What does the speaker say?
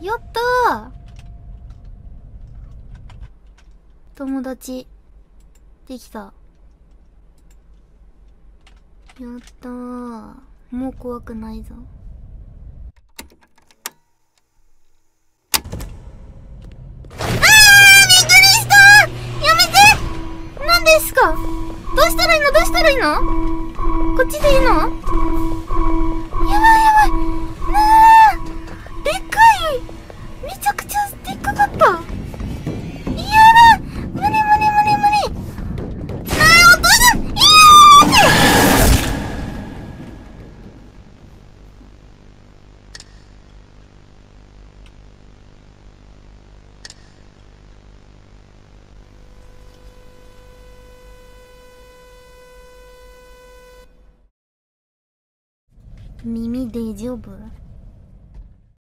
やったー。友達。できた。やったー。もう怖くないぞ。あーびっくりしたやめて。何ですか？どうしたらいいの？どうしたらいいの？こっちでいいの？耳大丈夫？